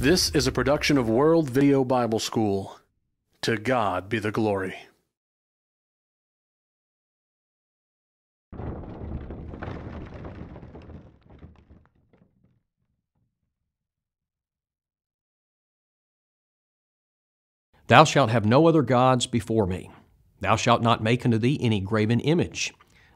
This is a production of World Video Bible School. To God be the glory. Thou shalt have no other gods before me. Thou shalt not make unto thee any graven image.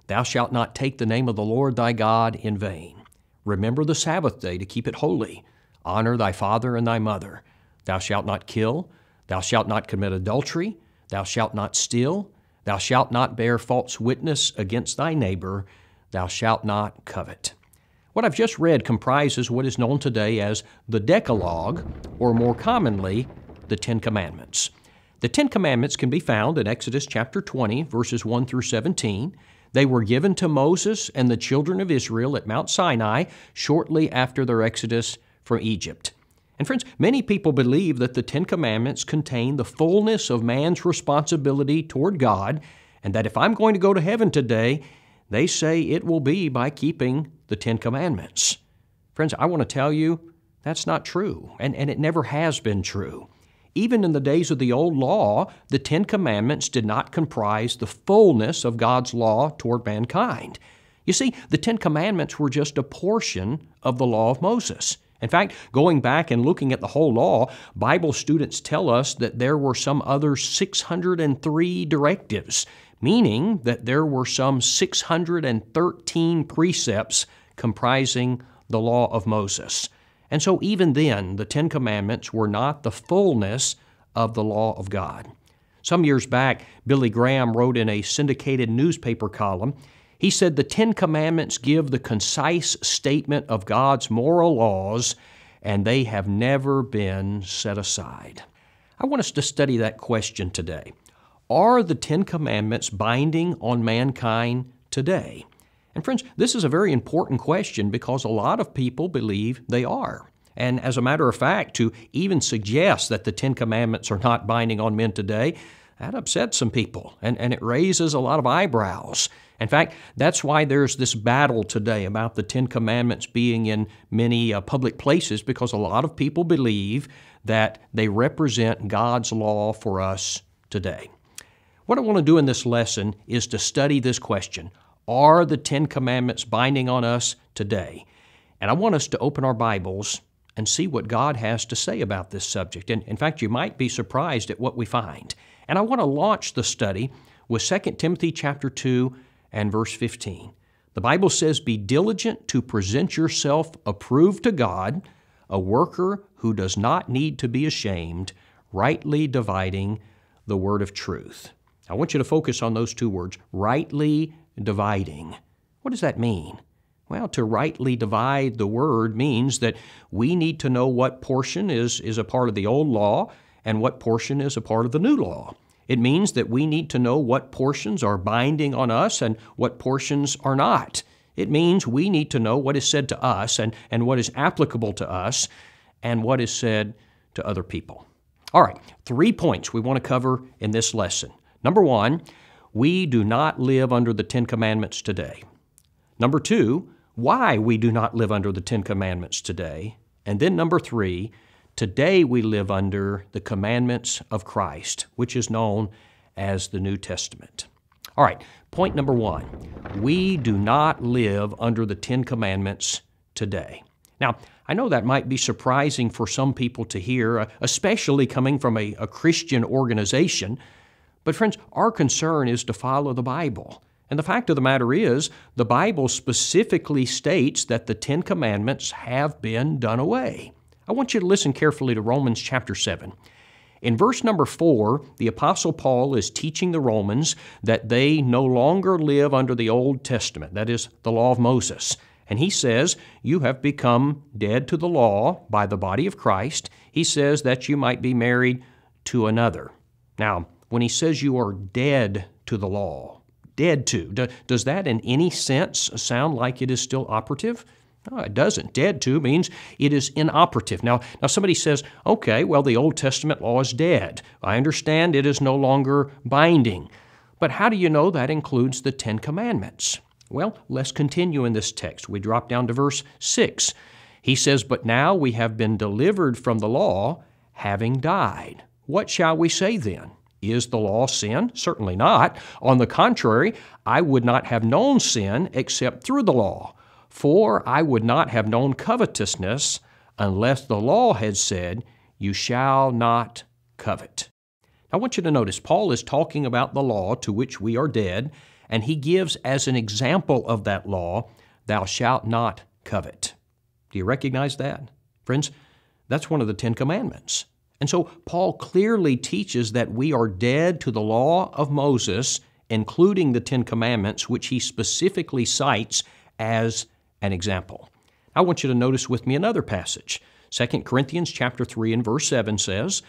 Thou shalt not take the name of the Lord thy God in vain. Remember the Sabbath day to keep it holy. Honor thy father and thy mother. Thou shalt not kill. Thou shalt not commit adultery. Thou shalt not steal. Thou shalt not bear false witness against thy neighbor. Thou shalt not covet. What I've just read comprises what is known today as the Decalogue, or more commonly, the Ten Commandments. The Ten Commandments can be found in Exodus chapter 20, verses 1 through 17. They were given to Moses and the children of Israel at Mount Sinai shortly after their exodus from Egypt. And friends, many people believe that the Ten Commandments contain the fullness of man's responsibility toward God, and that if I'm going to go to heaven today, they say it will be by keeping the Ten Commandments. Friends, I want to tell you that's not true, and, and it never has been true. Even in the days of the Old Law, the Ten Commandments did not comprise the fullness of God's law toward mankind. You see, the Ten Commandments were just a portion of the law of Moses. In fact, going back and looking at the whole law, Bible students tell us that there were some other 603 directives, meaning that there were some 613 precepts comprising the law of Moses. And so, even then, the Ten Commandments were not the fullness of the law of God. Some years back, Billy Graham wrote in a syndicated newspaper column he said the Ten Commandments give the concise statement of God's moral laws, and they have never been set aside. I want us to study that question today. Are the Ten Commandments binding on mankind today? And friends, this is a very important question because a lot of people believe they are. And as a matter of fact, to even suggest that the Ten Commandments are not binding on men today, that upsets some people and, and it raises a lot of eyebrows. In fact, that's why there's this battle today about the Ten Commandments being in many uh, public places because a lot of people believe that they represent God's law for us today. What I want to do in this lesson is to study this question Are the Ten Commandments binding on us today? And I want us to open our Bibles and see what God has to say about this subject. And in fact, you might be surprised at what we find. And I want to launch the study with 2 Timothy chapter 2 and verse 15. The Bible says, Be diligent to present yourself approved to God, a worker who does not need to be ashamed, rightly dividing the word of truth. I want you to focus on those two words, rightly dividing. What does that mean? Well, to rightly divide the word means that we need to know what portion is, is a part of the old law and what portion is a part of the new law. It means that we need to know what portions are binding on us and what portions are not. It means we need to know what is said to us and, and what is applicable to us and what is said to other people. All right, three points we want to cover in this lesson. Number one, we do not live under the Ten Commandments today. Number two, why we do not live under the Ten Commandments today. And then number three, Today we live under the commandments of Christ, which is known as the New Testament. All right, point number one we do not live under the Ten Commandments today. Now, I know that might be surprising for some people to hear, uh, especially coming from a, a Christian organization. But, friends, our concern is to follow the Bible. And the fact of the matter is, the Bible specifically states that the Ten Commandments have been done away. I want you to listen carefully to Romans chapter 7. In verse number 4, the Apostle Paul is teaching the Romans that they no longer live under the Old Testament, that is, the law of Moses. And he says, You have become dead to the law by the body of Christ. He says that you might be married to another. Now, when he says you are dead to the law, dead to, does that in any sense sound like it is still operative? No, it doesn't. Dead to means it is inoperative. Now, now somebody says, okay, well, the Old Testament law is dead. I understand it is no longer binding. But how do you know that includes the Ten Commandments? Well, let's continue in this text. We drop down to verse 6. He says, But now we have been delivered from the law, having died. What shall we say then? Is the law sin? Certainly not. On the contrary, I would not have known sin except through the law. For I would not have known covetousness unless the law had said, You shall not covet. I want you to notice Paul is talking about the law to which we are dead, and he gives as an example of that law, Thou shalt not covet. Do you recognize that? Friends, that's one of the Ten Commandments. And so Paul clearly teaches that we are dead to the law of Moses, including the Ten Commandments, which he specifically cites as an example. I want you to notice with me another passage. 2 Corinthians chapter 3 and verse 7 says,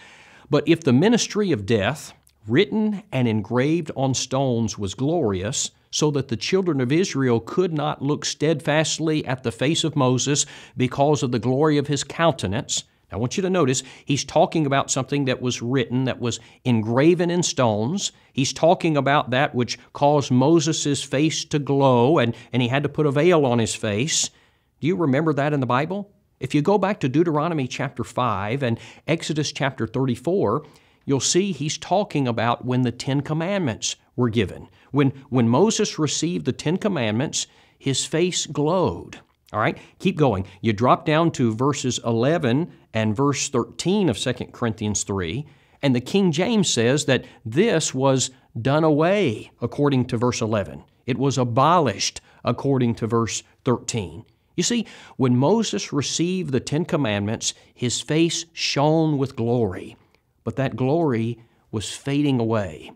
But if the ministry of death, written and engraved on stones, was glorious, so that the children of Israel could not look steadfastly at the face of Moses because of the glory of his countenance, I want you to notice he's talking about something that was written, that was engraven in stones. He's talking about that which caused Moses' face to glow, and, and he had to put a veil on his face. Do you remember that in the Bible? If you go back to Deuteronomy chapter 5 and Exodus chapter 34, you'll see he's talking about when the Ten Commandments were given. When, when Moses received the Ten Commandments, his face glowed. All right, keep going. You drop down to verses 11 and verse 13 of 2 Corinthians 3, and the King James says that this was done away according to verse 11. It was abolished according to verse 13. You see, when Moses received the Ten Commandments, his face shone with glory, but that glory was fading away.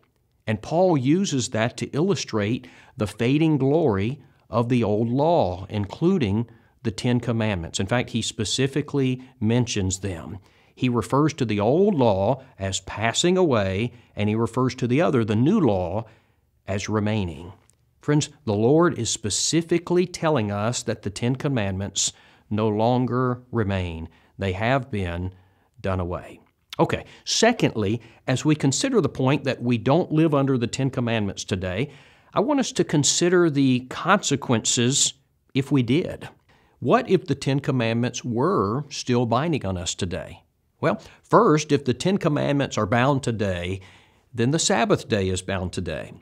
And Paul uses that to illustrate the fading glory of the old law, including the Ten Commandments. In fact, he specifically mentions them. He refers to the old law as passing away, and he refers to the other, the new law, as remaining. Friends, the Lord is specifically telling us that the Ten Commandments no longer remain. They have been done away. Okay, secondly, as we consider the point that we don't live under the Ten Commandments today, I want us to consider the consequences if we did. What if the Ten Commandments were still binding on us today? Well, first, if the Ten Commandments are bound today, then the Sabbath day is bound today.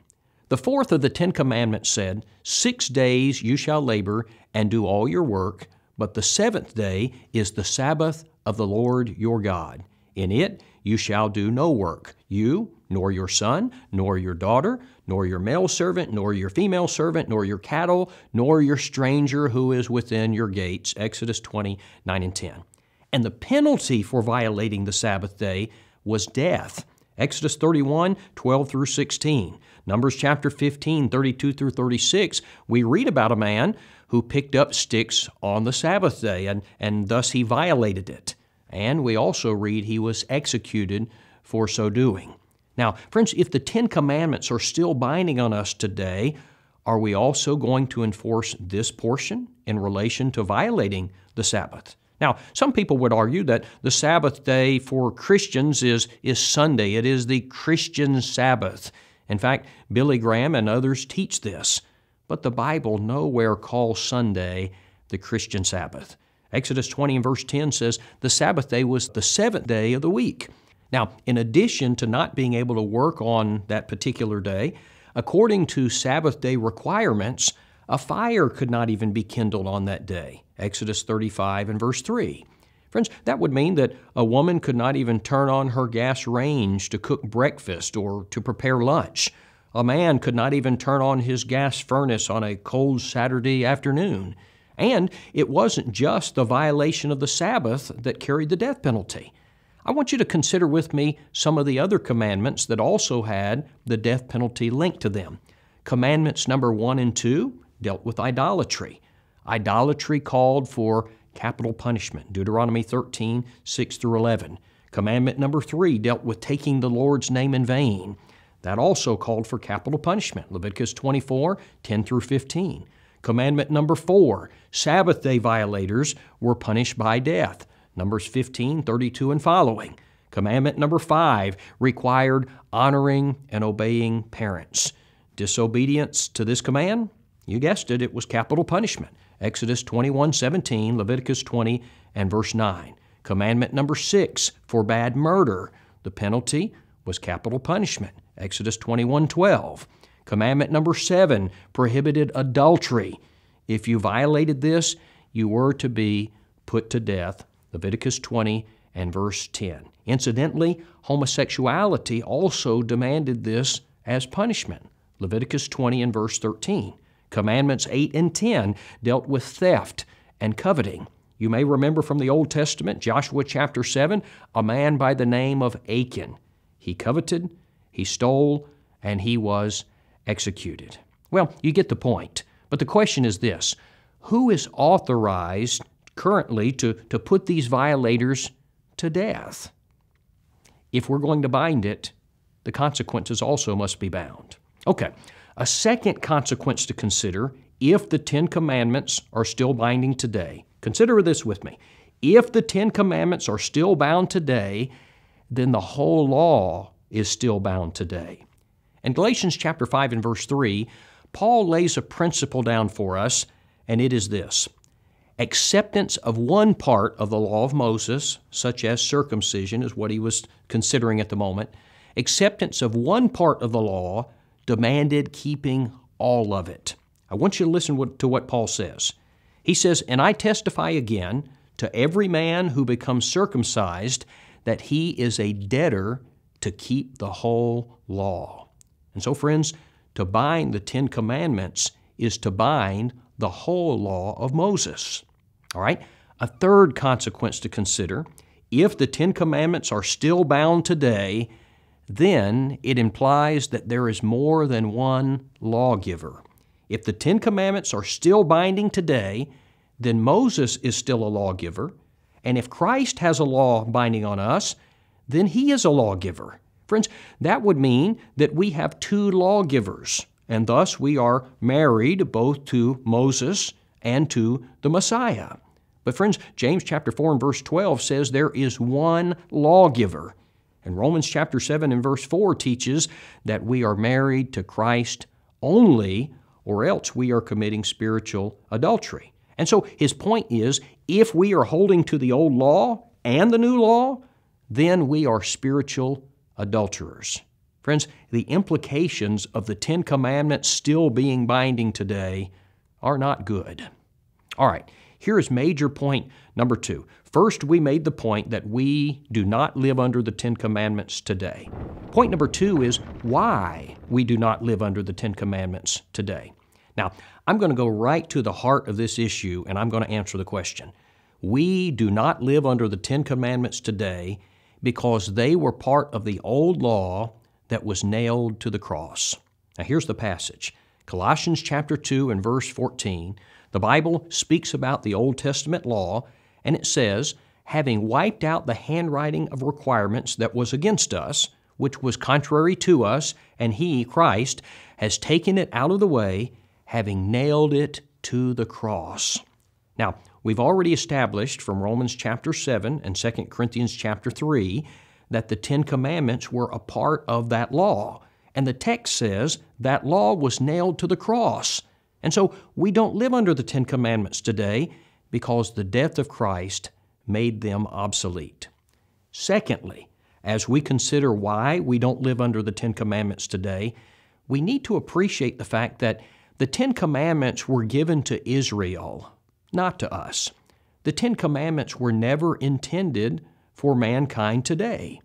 The fourth of the Ten Commandments said, Six days you shall labor and do all your work, but the seventh day is the Sabbath of the Lord your God. In it you shall do no work, you, nor your son, nor your daughter, nor your male servant, nor your female servant, nor your cattle, nor your stranger who is within your gates. Exodus 20, 9 and 10. And the penalty for violating the Sabbath day was death. Exodus 31, 12 through 16. Numbers chapter 15, 32 through 36, we read about a man who picked up sticks on the Sabbath day, and, and thus he violated it. And we also read he was executed for so doing. Now, friends, if the Ten Commandments are still binding on us today, are we also going to enforce this portion in relation to violating the Sabbath? Now, some people would argue that the Sabbath day for Christians is, is Sunday. It is the Christian Sabbath. In fact, Billy Graham and others teach this. But the Bible nowhere calls Sunday the Christian Sabbath. Exodus 20 and verse 10 says, The Sabbath day was the seventh day of the week. Now, in addition to not being able to work on that particular day, according to Sabbath day requirements, a fire could not even be kindled on that day. Exodus 35 and verse 3. Friends, that would mean that a woman could not even turn on her gas range to cook breakfast or to prepare lunch. A man could not even turn on his gas furnace on a cold Saturday afternoon. And it wasn't just the violation of the Sabbath that carried the death penalty. I want you to consider with me some of the other commandments that also had the death penalty linked to them. Commandments number one and two dealt with idolatry. Idolatry called for capital punishment, Deuteronomy 13, 6 through 11. Commandment number three dealt with taking the Lord's name in vain. That also called for capital punishment, Leviticus 24, 10 through 15. Commandment number four Sabbath day violators were punished by death. Numbers 15, 32, and following. Commandment number five required honoring and obeying parents. Disobedience to this command You guessed it, it was capital punishment. Exodus 21 17, Leviticus 20, and verse 9. Commandment number 6 forbade murder. The penalty was capital punishment. Exodus 21 12. Commandment number 7 prohibited adultery. If you violated this, you were to be put to death. Leviticus 20 and verse 10. Incidentally, homosexuality also demanded this as punishment. Leviticus 20 and verse 13. Commandments 8 and 10 dealt with theft and coveting. You may remember from the Old Testament, Joshua chapter 7, a man by the name of Achan. He coveted, he stole, and he was executed. Well, you get the point. But the question is this who is authorized currently to, to put these violators to death? If we're going to bind it, the consequences also must be bound. Okay, a second consequence to consider if the Ten Commandments are still binding today. Consider this with me. If the Ten Commandments are still bound today, then the whole law is still bound today. In Galatians chapter 5 and verse 3, Paul lays a principle down for us, and it is this acceptance of one part of the law of Moses, such as circumcision, is what he was considering at the moment. Acceptance of one part of the law demanded keeping all of it. I want you to listen to what Paul says. He says, And I testify again to every man who becomes circumcised that he is a debtor to keep the whole law. And so, friends, to bind the Ten Commandments is to bind the whole law of Moses. All right? A third consequence to consider if the Ten Commandments are still bound today, then it implies that there is more than one lawgiver. If the Ten Commandments are still binding today, then Moses is still a lawgiver. And if Christ has a law binding on us, then he is a lawgiver. Friends, that would mean that we have two lawgivers, and thus we are married both to Moses and to the Messiah. But friends, James chapter 4 and verse 12 says there is one lawgiver. And Romans chapter 7 and verse 4 teaches that we are married to Christ only, or else we are committing spiritual adultery. And so his point is if we are holding to the old law and the new law, then we are spiritual adulterers. Friends, the implications of the Ten Commandments still being binding today are not good. All right, here is major point number two. First, we made the point that we do not live under the Ten Commandments today. Point number two is why we do not live under the Ten Commandments today. Now, I'm going to go right to the heart of this issue and I'm going to answer the question. We do not live under the Ten Commandments today because they were part of the old law that was nailed to the cross. Now here's the passage. Colossians chapter 2 and verse 14. The Bible speaks about the Old Testament law and it says, having wiped out the handwriting of requirements that was against us, which was contrary to us, and he, Christ, has taken it out of the way, having nailed it to the cross. Now, We've already established from Romans chapter 7 and 2 Corinthians chapter 3 that the Ten Commandments were a part of that law. And the text says that law was nailed to the cross. And so we don't live under the Ten Commandments today because the death of Christ made them obsolete. Secondly, as we consider why we don't live under the Ten Commandments today, we need to appreciate the fact that the Ten Commandments were given to Israel not to us. The Ten Commandments were never intended for mankind today.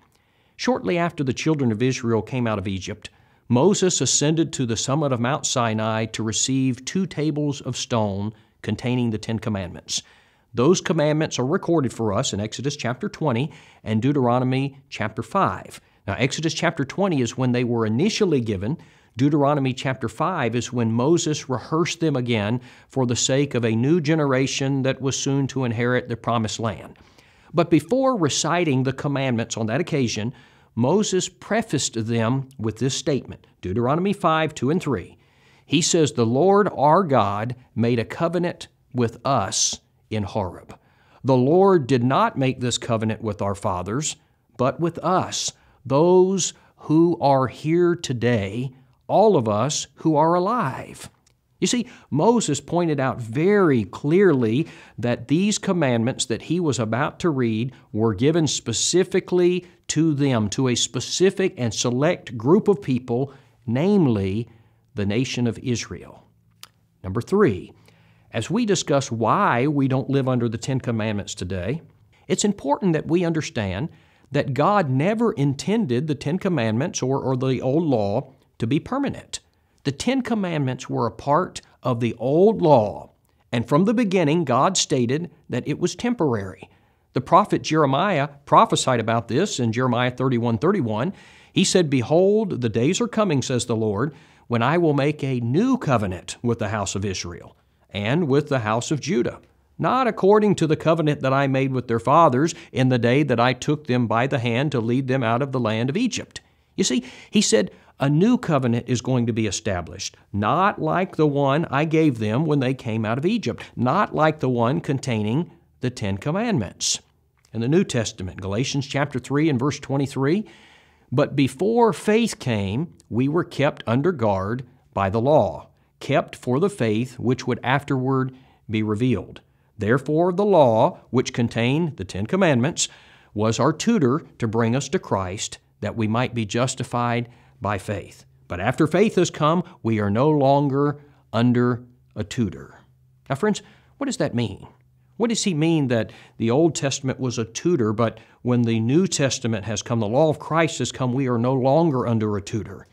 Shortly after the children of Israel came out of Egypt, Moses ascended to the summit of Mount Sinai to receive two tables of stone containing the Ten Commandments. Those commandments are recorded for us in Exodus chapter 20 and Deuteronomy chapter 5. Now, Exodus chapter 20 is when they were initially given Deuteronomy chapter 5 is when Moses rehearsed them again for the sake of a new generation that was soon to inherit the promised land. But before reciting the commandments on that occasion, Moses prefaced them with this statement Deuteronomy 5 2 and 3. He says, The Lord our God made a covenant with us in Horeb. The Lord did not make this covenant with our fathers, but with us, those who are here today all of us who are alive. You see, Moses pointed out very clearly that these commandments that he was about to read were given specifically to them, to a specific and select group of people, namely the nation of Israel. Number three, as we discuss why we don't live under the Ten Commandments today, it's important that we understand that God never intended the Ten Commandments or, or the Old Law to be permanent. The Ten Commandments were a part of the old law, and from the beginning, God stated that it was temporary. The prophet Jeremiah prophesied about this in Jeremiah 31 31. He said, Behold, the days are coming, says the Lord, when I will make a new covenant with the house of Israel and with the house of Judah, not according to the covenant that I made with their fathers in the day that I took them by the hand to lead them out of the land of Egypt. You see, he said, a new covenant is going to be established, not like the one I gave them when they came out of Egypt, not like the one containing the Ten Commandments. In the New Testament, Galatians chapter 3 and verse 23, but before faith came, we were kept under guard by the law, kept for the faith which would afterward be revealed. Therefore, the law, which contained the Ten Commandments, was our tutor to bring us to Christ, that we might be justified by faith. But after faith has come, we are no longer under a tutor. Now, friends, what does that mean? What does he mean that the Old Testament was a tutor, but when the New Testament has come, the law of Christ has come, we are no longer under a tutor?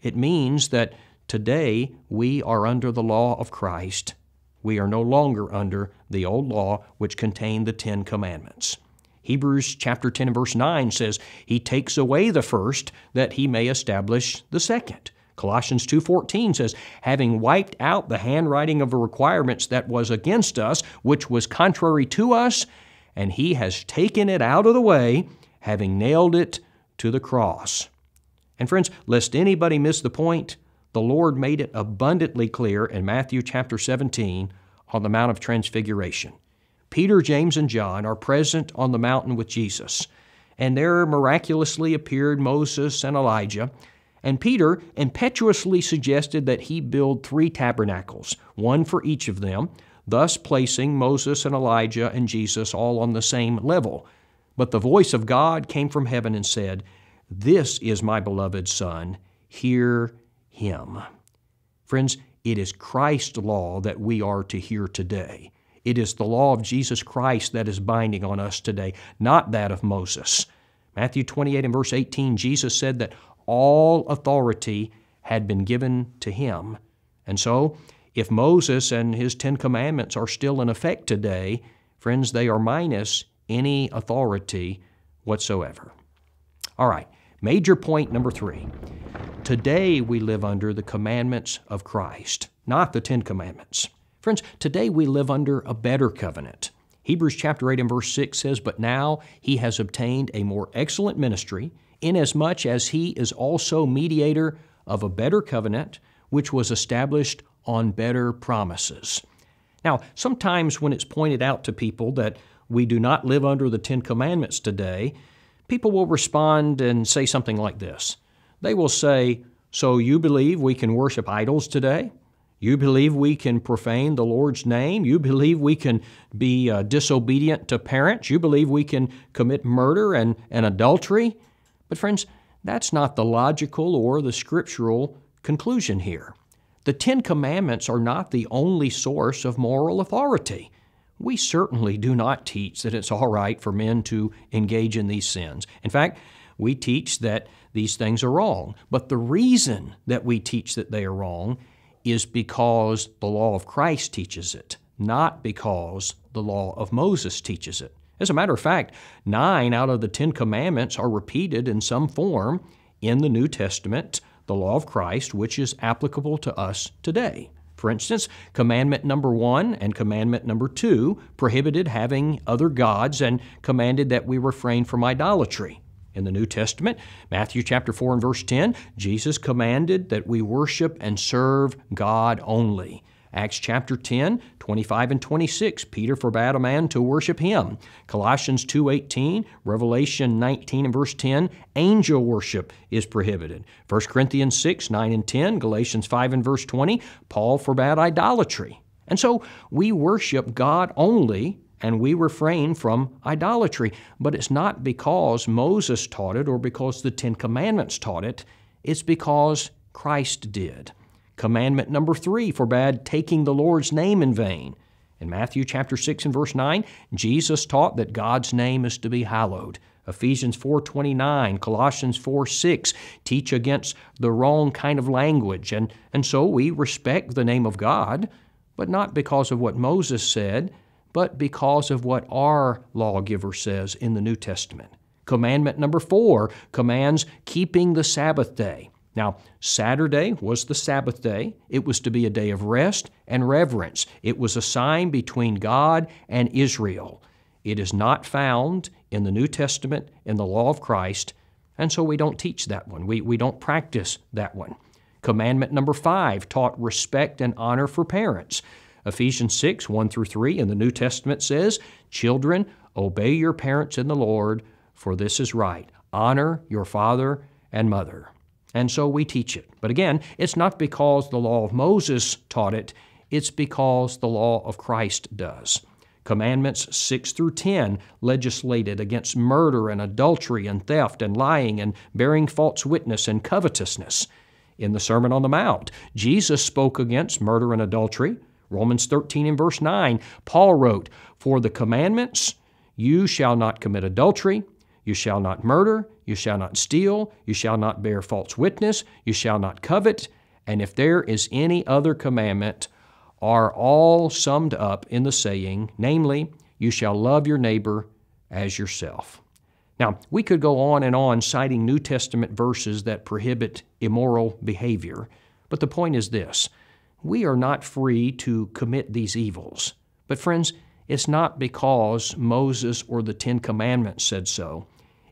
It means that today we are under the law of Christ. We are no longer under the old law which contained the Ten Commandments. Hebrews chapter 10 and verse 9 says, He takes away the first that he may establish the second. Colossians 2:14 says, having wiped out the handwriting of the requirements that was against us, which was contrary to us, and he has taken it out of the way, having nailed it to the cross. And friends, lest anybody miss the point, the Lord made it abundantly clear in Matthew chapter 17 on the Mount of Transfiguration. Peter, James, and John are present on the mountain with Jesus. And there miraculously appeared Moses and Elijah. And Peter impetuously suggested that he build three tabernacles, one for each of them, thus placing Moses and Elijah and Jesus all on the same level. But the voice of God came from heaven and said, This is my beloved Son, hear him. Friends, it is Christ's law that we are to hear today. It is the law of Jesus Christ that is binding on us today, not that of Moses. Matthew 28 and verse 18, Jesus said that all authority had been given to him. And so, if Moses and his Ten Commandments are still in effect today, friends, they are minus any authority whatsoever. All right, major point number three. Today we live under the commandments of Christ, not the Ten Commandments. Friends, today we live under a better covenant. Hebrews chapter 8 and verse 6 says, But now he has obtained a more excellent ministry, inasmuch as he is also mediator of a better covenant, which was established on better promises. Now, sometimes when it's pointed out to people that we do not live under the Ten Commandments today, people will respond and say something like this. They will say, So you believe we can worship idols today? You believe we can profane the Lord's name. You believe we can be uh, disobedient to parents. You believe we can commit murder and, and adultery. But, friends, that's not the logical or the scriptural conclusion here. The Ten Commandments are not the only source of moral authority. We certainly do not teach that it's all right for men to engage in these sins. In fact, we teach that these things are wrong. But the reason that we teach that they are wrong is because the law of Christ teaches it, not because the law of Moses teaches it. As a matter of fact, nine out of the Ten Commandments are repeated in some form in the New Testament, the law of Christ, which is applicable to us today. For instance, commandment number one and commandment number two prohibited having other gods and commanded that we refrain from idolatry. In the New Testament, Matthew chapter 4 and verse 10, Jesus commanded that we worship and serve God only. Acts chapter 10, 25 and 26, Peter forbade a man to worship him. Colossians 2:18, Revelation 19 and verse 10, angel worship is prohibited. 1 Corinthians 6, 9 and 10, Galatians 5 and verse 20, Paul forbade idolatry. And so we worship God only and we refrain from idolatry. But it's not because Moses taught it or because the Ten Commandments taught it, it's because Christ did. Commandment number three forbade taking the Lord's name in vain. In Matthew chapter 6 and verse 9, Jesus taught that God's name is to be hallowed. Ephesians 4:29, Colossians 4:6 teach against the wrong kind of language and and so we respect the name of God, but not because of what Moses said, but because of what our lawgiver says in the New Testament. Commandment number four commands keeping the Sabbath day. Now, Saturday was the Sabbath day. It was to be a day of rest and reverence. It was a sign between God and Israel. It is not found in the New Testament, in the law of Christ, and so we don't teach that one. We, we don't practice that one. Commandment number five taught respect and honor for parents. Ephesians 6, 1 through 3 in the New Testament says, Children, obey your parents in the Lord, for this is right. Honor your father and mother. And so we teach it. But again, it's not because the law of Moses taught it, it's because the law of Christ does. Commandments 6 through 10 legislated against murder and adultery and theft and lying and bearing false witness and covetousness. In the Sermon on the Mount, Jesus spoke against murder and adultery. Romans 13 and verse 9, Paul wrote, For the commandments, you shall not commit adultery, you shall not murder, you shall not steal, you shall not bear false witness, you shall not covet, and if there is any other commandment, are all summed up in the saying, namely, you shall love your neighbor as yourself. Now, we could go on and on citing New Testament verses that prohibit immoral behavior, but the point is this we are not free to commit these evils. But, friends, it's not because Moses or the Ten Commandments said so.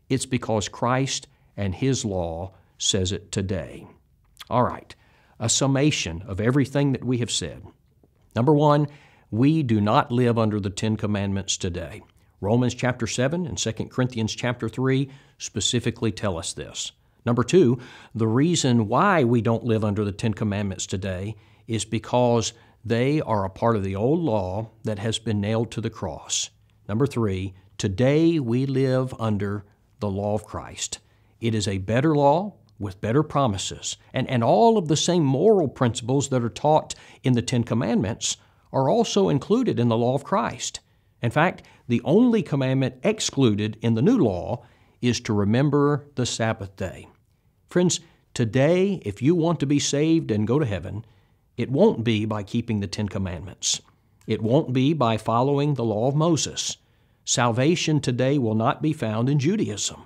It's because Christ and His law says it today. All right, a summation of everything that we have said. Number one, we do not live under the Ten Commandments today. Romans chapter 7 and 2 Corinthians chapter 3 specifically tell us this. Number two, the reason why we don't live under the Ten Commandments today is because they are a part of the old law that has been nailed to the cross. Number three, today we live under the law of Christ. It is a better law with better promises, and, and all of the same moral principles that are taught in the Ten Commandments are also included in the law of Christ. In fact, the only commandment excluded in the new law is to remember the Sabbath day. Friends, today, if you want to be saved and go to heaven, it won't be by keeping the Ten Commandments. It won't be by following the law of Moses. Salvation today will not be found in Judaism.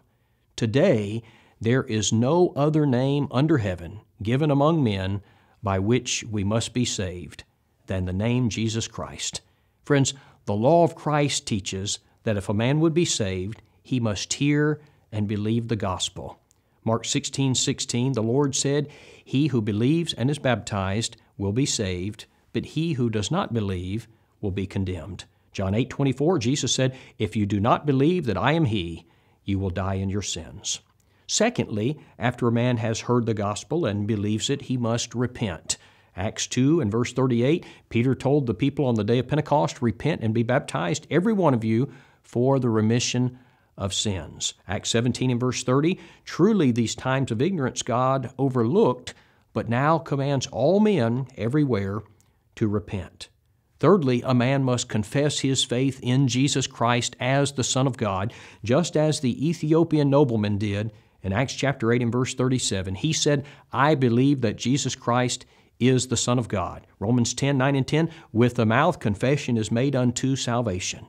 Today, there is no other name under heaven given among men by which we must be saved than the name Jesus Christ. Friends, the law of Christ teaches that if a man would be saved, he must hear and believe the gospel. Mark 16, 16, the Lord said, He who believes and is baptized will be saved, but he who does not believe will be condemned. John 8, 24, Jesus said, If you do not believe that I am He, you will die in your sins. Secondly, after a man has heard the gospel and believes it, he must repent. Acts 2 and verse 38, Peter told the people on the day of Pentecost, Repent and be baptized, every one of you, for the remission of sins. Acts 17 and verse 30, Truly these times of ignorance God overlooked, but now commands all men everywhere to repent. Thirdly, a man must confess his faith in Jesus Christ as the Son of God, just as the Ethiopian nobleman did in Acts chapter 8 and verse 37. He said, I believe that Jesus Christ is the Son of God. Romans 10 9 and 10, with the mouth confession is made unto salvation.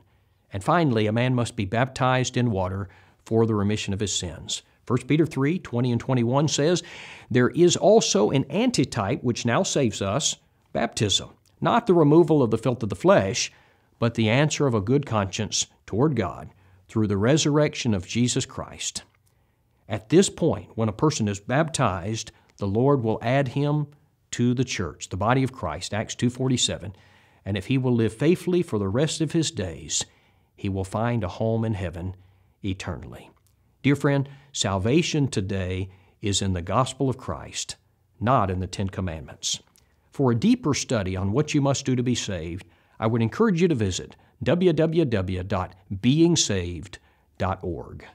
And finally, a man must be baptized in water for the remission of his sins. 1 Peter 3 20 and 21 says, There is also an antitype which now saves us baptism, not the removal of the filth of the flesh, but the answer of a good conscience toward God through the resurrection of Jesus Christ. At this point, when a person is baptized, the Lord will add him to the church, the body of Christ, Acts 2:47, and if he will live faithfully for the rest of his days, he will find a home in heaven eternally. Dear friend, salvation today is in the gospel of Christ, not in the 10 commandments. For a deeper study on what you must do to be saved, I would encourage you to visit www.beingsaved.org.